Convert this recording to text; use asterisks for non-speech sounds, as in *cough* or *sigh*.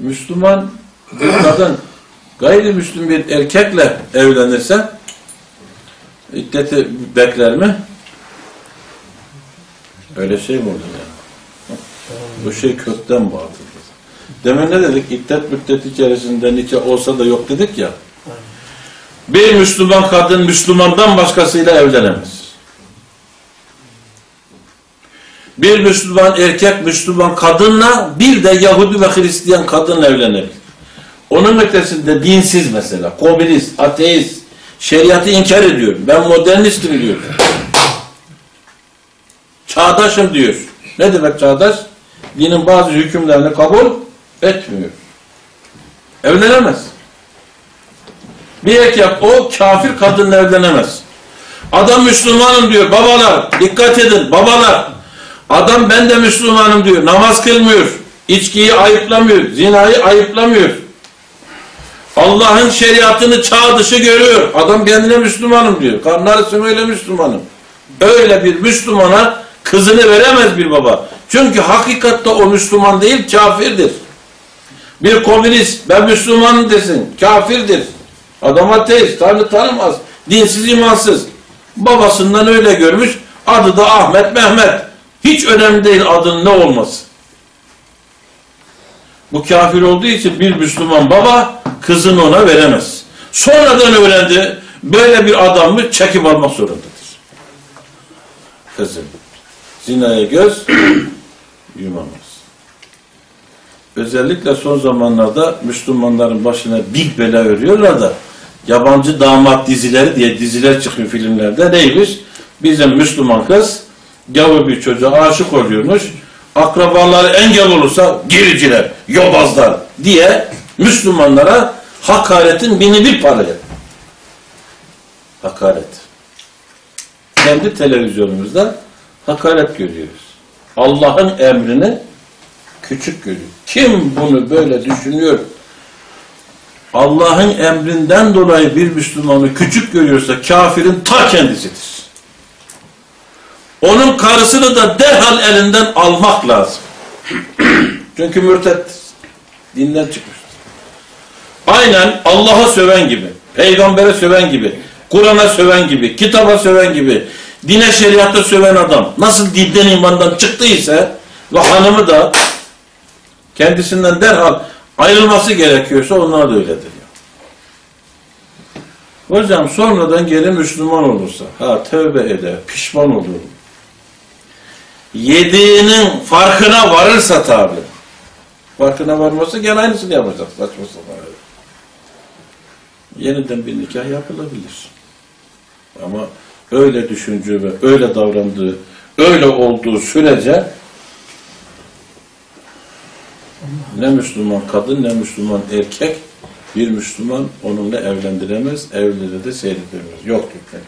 Müslüman bir kadın gayrimüslim bir erkekle evlenirse iddeti bekler mi? Öyle şey mi olur yani? Bu şey kökten batıldır. Demin ne dedik? İddet müddeti içerisinde nikah olsa da yok dedik ya. Bir Müslüman kadın Müslümandan başkasıyla evlenemez. Bir Müslüman erkek Müslüman kadınla bir de Yahudi ve Hristiyan kadınla evlenir. Onun ötesinde dinsiz mesela, komünist, ateist, şeriatı inkar ediyor. Ben modernistim diyor. Çağdaşım diyor. Ne demek çağdaş? Dinin bazı hükümlerini kabul etmiyor. Evlenemez. Bir erkek o kafir kadınla evlenemez. Adam Müslümanım diyor. Babalar dikkat edin babalar. Adam ben de Müslümanım diyor. Namaz kılmıyor. İçkiyi ayıplamıyor. Zinayı ayıplamıyor. Allah'ın şeriatını çağ dışı görüyor. Adam kendine Müslümanım diyor. Karnarısın öyle Müslümanım. Öyle bir Müslümana kızını veremez bir baba. Çünkü hakikatte o Müslüman değil kafirdir. Bir komünist ben Müslümanım desin kafirdir. Adam ateist, Tanrı tanımaz. Dinsiz, imansız. Babasından öyle görmüş. Adı da Ahmet, Mehmet. Hiç önemli değil adının ne olması. Bu kafir olduğu için bir Müslüman baba kızını ona veremez. Sonradan öğrendi. Böyle bir adam mı çekip almak zorundadır. Kızım. Zinaya göz *clears throat* yumamaz. Özellikle son zamanlarda Müslümanların başına bir bela örüyorlar da yabancı damat dizileri diye diziler çıkıyor filmlerde. Neymiş? Bizim Müslüman kız gavur bir çocuğa aşık oluyormuş. Akrabaları engel olursa gericiler, yobazlar diye Müslümanlara hakaretin bini bir paraya. Hakaret. Kendi televizyonumuzda hakaret görüyoruz. Allah'ın emrini küçük görüyor. Kim bunu böyle düşünüyor? Allah'ın emrinden dolayı bir Müslümanı küçük görüyorsa kafirin ta kendisidir. Onun karısını da derhal elinden almak lazım. *clears throat* Çünkü mürtettir. Dinden çıkmıştır. Aynen Allah'a söven gibi, peygambere söven gibi, Kur'an'a söven gibi, kitaba söven gibi, dine şeriata söven adam nasıl dinden imandan çıktıysa ve hanımı da kendisinden derhal ayrılması gerekiyorsa onlar da öyledir. Hocam sonradan geri Müslüman olursa, ha tövbe eder, pişman olur. Yediğinin farkına varırsa tabi. Farkına varmasa gene aynısını yapacak. Saçma sapan. Yeniden bir nikah yapılabilir. Ama öyle düşünce ve öyle davrandığı, öyle olduğu sürece ne Müslüman kadın ne Müslüman erkek bir Müslüman onunla evlendiremez, evliliği de seyredemez. Yok hükmet.